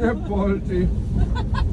E Polti.